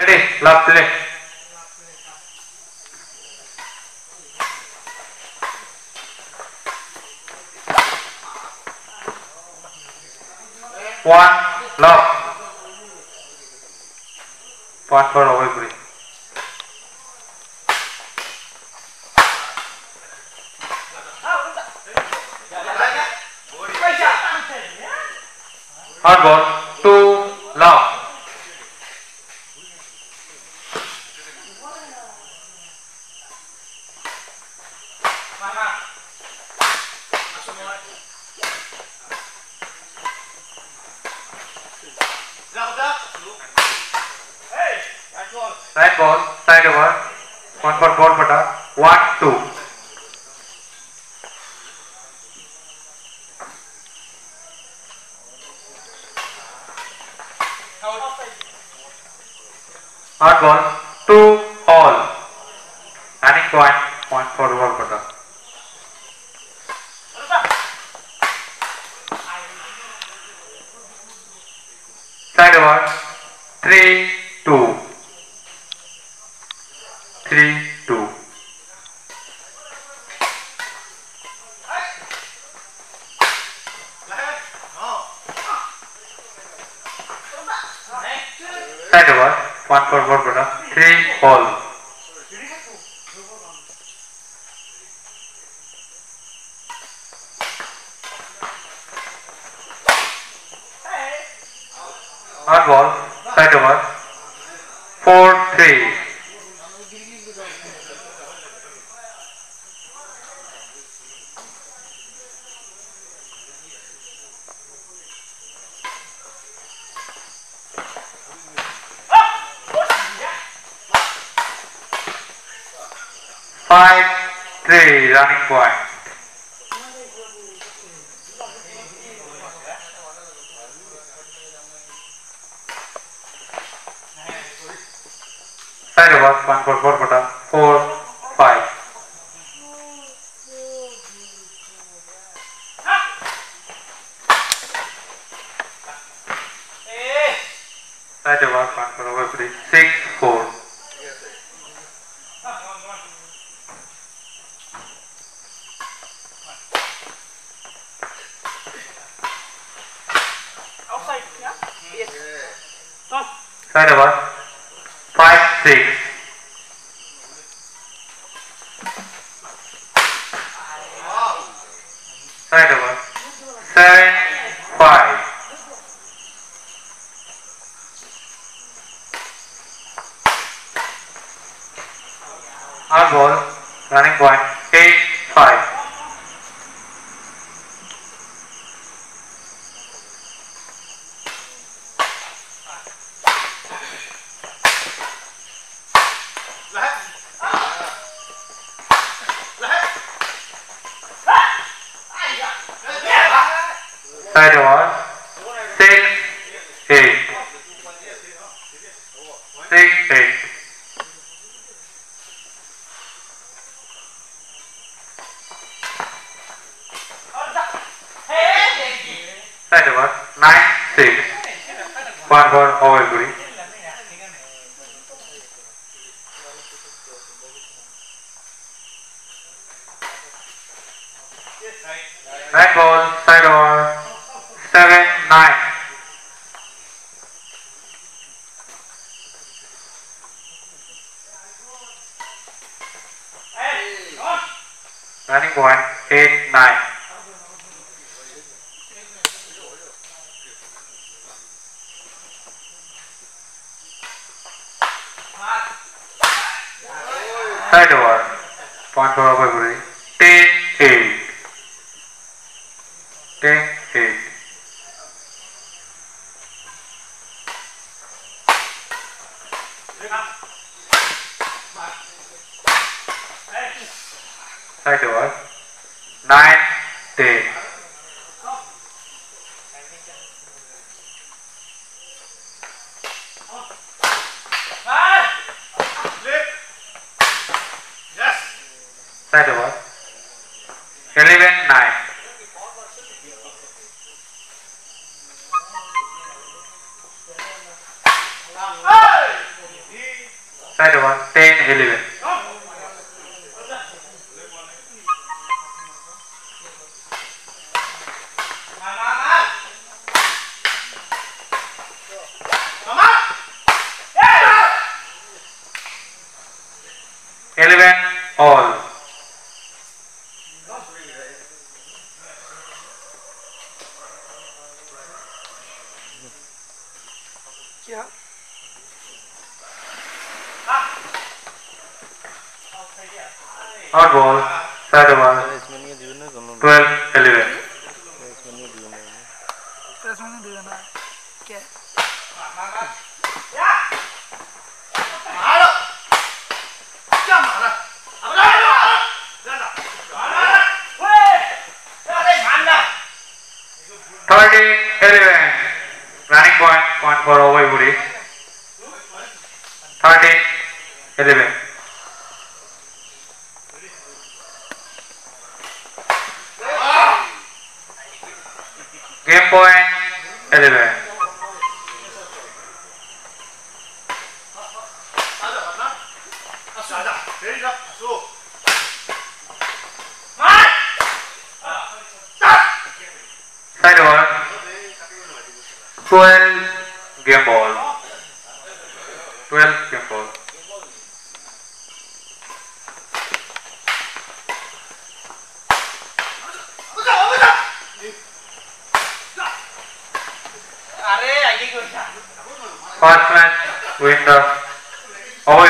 Ready? Left play. One, love. One for away free. Hard ball, Side ball, side over. One for ball butter. One, two. Hard ball, two, all. Running point, point for ball butter. Three, two. Side over. One for ball butter. Three, all. Hard ball, side over. Four, three. 对，让你乖。Side about one four four button four five. Side about one four over three six. Side over. Five, six. Side over. Seven, five. Hard ball. Running point. Eight, five. Side over. Six, eight. Six, eight. Side over. Nine, six. One for over Red ball, side over. Turning point 8, 9. Third one, point probably 10, 8. 10, 8. Thank you sai Thank you. Ninety. Thank you. Eleven nine. Side one, 10, 11. क्या Out ball. Side one. इसमें नहीं है जीवन ने दोनों 12, 11. LB. Game point LB. 12 game ball. 12 game ball. format window. Oh,